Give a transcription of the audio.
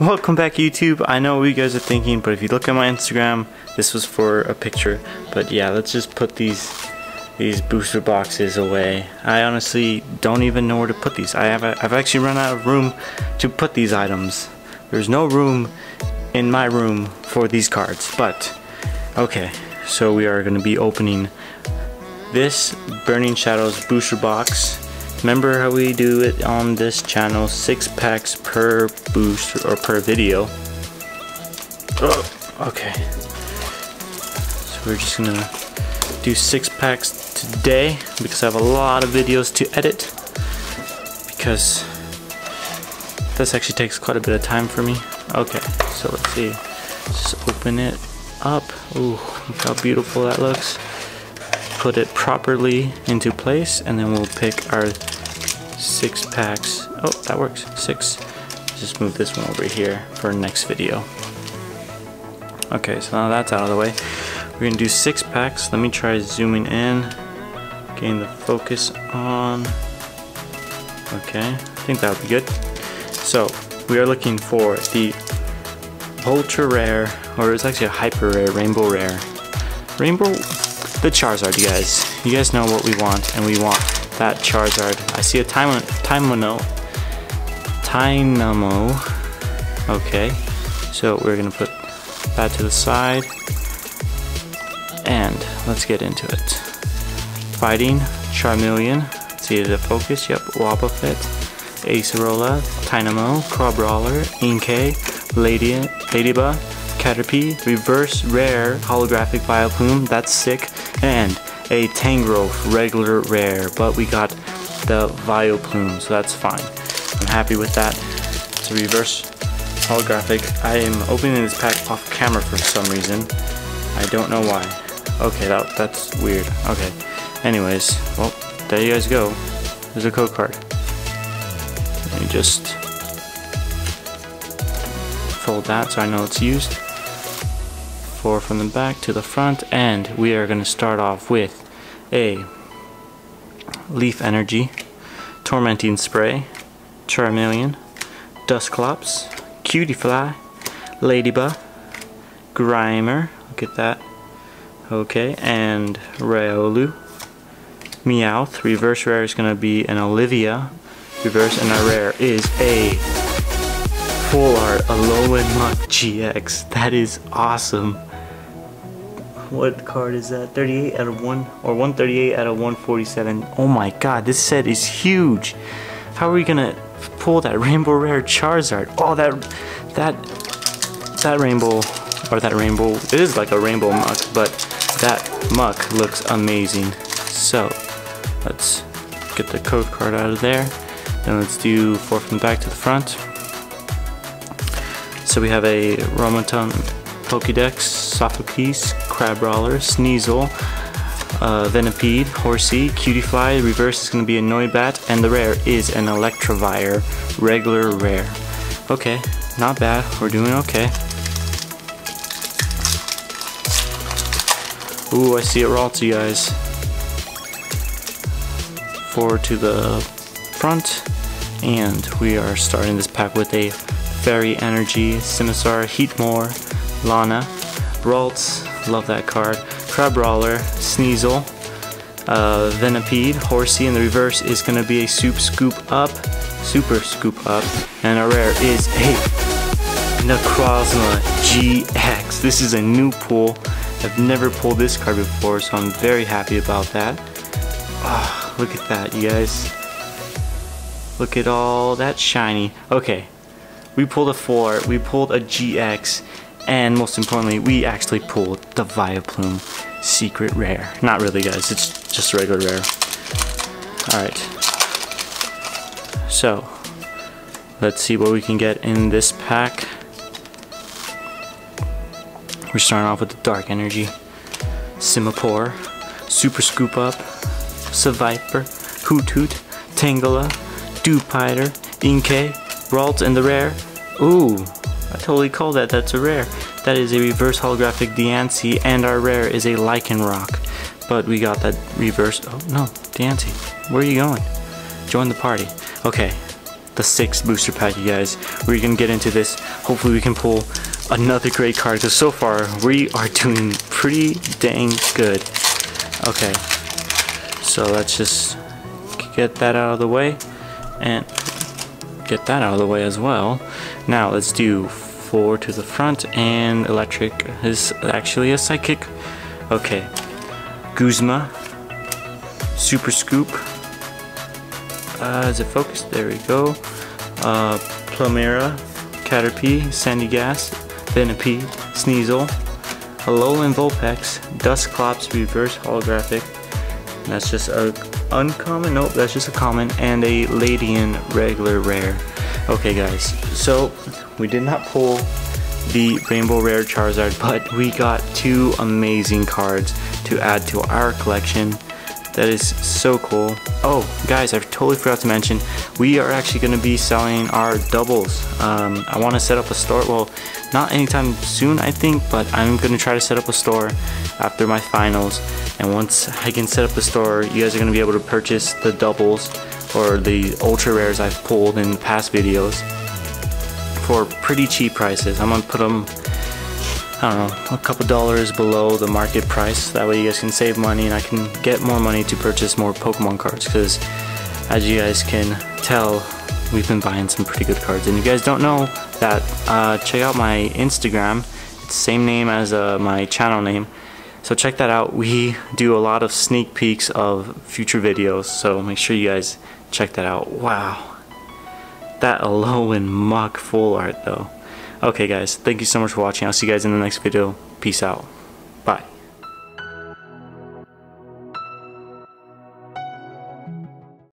Welcome back YouTube. I know what you guys are thinking, but if you look at my Instagram, this was for a picture. But yeah, let's just put these these booster boxes away. I honestly don't even know where to put these. I have a, I've actually run out of room to put these items. There's no room in my room for these cards. But okay, so we are going to be opening this Burning Shadows booster box Remember how we do it on this channel, six packs per boost or per video. Oh, okay. So we're just gonna do six packs today because I have a lot of videos to edit because this actually takes quite a bit of time for me. Okay, so let's see. Just open it up. Ooh, look how beautiful that looks put it properly into place and then we'll pick our six packs. Oh, that works. Six. Just move this one over here for next video. Okay, so now that's out of the way. We're gonna do six packs. Let me try zooming in, getting the focus on. Okay, I think that would be good. So, we are looking for the ultra rare, or it's actually a hyper rare, rainbow rare. Rainbow the Charizard, you guys. You guys know what we want, and we want that Charizard. I see a time Tynamo. Tynamo. Okay, so we're gonna put that to the side, and let's get into it. Fighting Charmeleon. See the focus. Yep, Wobbuffet, Acerola, Tynamo, Crabrawler, Inkay, Lady, Ladybug, Caterpie, Reverse Rare, Holographic Vileplume, that's sick, and a Tangrowth regular rare, but we got the Vileplume, so that's fine. I'm happy with that. It's a reverse holographic. I am opening this pack off camera for some reason. I don't know why. Okay, that, that's weird. Okay. Anyways, well, there you guys go. There's a code card. Let me just fold that so I know it's used four from the back to the front and we are going to start off with a Leaf Energy, Tormenting Spray, Charmeleon, Dusclops, Cutiefly, Ladybug, Grimer, look at that, okay, and Riolu, Meowth, reverse rare is going to be an Olivia, reverse and our rare is a full art Alolan Muk GX, that is awesome what card is that? 38 out of 1 or 138 out of 147. Oh my god, this set is huge. How are we gonna pull that rainbow rare Charizard? Oh, that that that rainbow or that rainbow. It is like a rainbow Muk, but that Muk looks amazing. So let's get the code card out of there. Then let's do four from the back to the front. So we have a Romaton Pokedex, Sophocles, Crabrawler, Sneasel, uh, Venipede, Horsea, Cutiefly, reverse is going to be a Noibat, and the rare is an Electivire, regular rare. Okay, not bad, we're doing okay. Ooh, I see it Raltsy, guys. Forward to the front, and we are starting this pack with a Fairy Energy, Scimitar, Heatmor, Lana, Ralts, love that card, Crabrawler, Sneasel, uh, Venipede, Horsea, and the reverse is going to be a Soup Scoop Up, Super Scoop Up, and our rare is a Necrozma GX. This is a new pull. I've never pulled this card before, so I'm very happy about that. Oh, look at that, you guys. Look at all that shiny. Okay, we pulled a 4, we pulled a GX, and most importantly, we actually pulled the Vileplume Secret Rare. Not really, guys. It's just regular rare. Alright. So, let's see what we can get in this pack. We're starting off with the Dark Energy. Simipour, Super Scoop Up, Seviper, Hoothoot, Tangela, Dewpider, Inkay, Ralt, and the rare. Ooh, I totally call that, that's a rare. That is a reverse holographic Diancie, and our rare is a Lycanroc. But we got that reverse, oh no, Diancie, where are you going? Join the party. Okay, the sixth booster pack, you guys. We're gonna get into this. Hopefully we can pull another great card because so far we are doing pretty dang good. Okay, so let's just get that out of the way and get that out of the way as well. Now let's do four to the front and electric is actually a psychic. Okay, Guzma, Super Scoop. Uh, is it focused? There we go. Uh, Plumeria, Caterpie, Sandy Sandygast, Venipede, Sneasel, Alolan Vulpix, Dusclops Reverse Holographic. That's just a uncommon, nope, that's just a common, and a Ladian regular rare. Okay guys, so we did not pull the Rainbow Rare Charizard, but we got two amazing cards to add to our collection. That is so cool. Oh, guys, I totally forgot to mention, we are actually going to be selling our doubles. Um, I want to set up a store, well, not anytime soon, I think, but I'm going to try to set up a store after my finals. And once I can set up the store, you guys are going to be able to purchase the doubles or the ultra rares I've pulled in past videos for pretty cheap prices. I'm going to put them I don't know, a couple dollars below the market price. That way you guys can save money and I can get more money to purchase more Pokemon cards because as you guys can tell, we've been buying some pretty good cards. And if you guys don't know that, uh, check out my Instagram. It's the same name as uh, my channel name. So check that out. We do a lot of sneak peeks of future videos. So make sure you guys check that out. Wow. That Alolan Muk full art though. Okay guys, thank you so much for watching. I'll see you guys in the next video. Peace out. Bye.